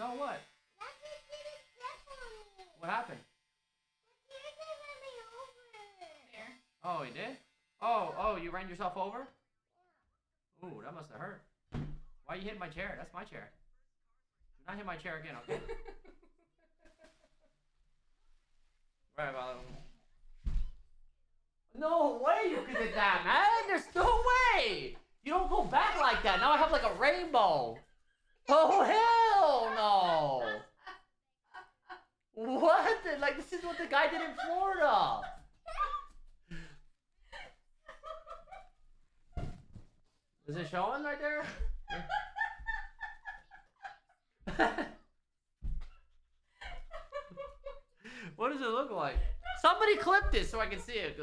No, what? That's just didn't step on me. What happened? The teacher ran me over. There. Oh, he did? Oh, oh, you ran yourself over? Ooh, that must have hurt. Why you hitting my chair? That's my chair. Do not hit my chair again, okay? right, well. Um, no way you could do that, man! There's no way! You don't go back like that. Now I have like a rainbow. Oh hell no! What? Like this is what the guy did in Florida. Is it showing right there? what does it look like? Somebody clip this so I can see it.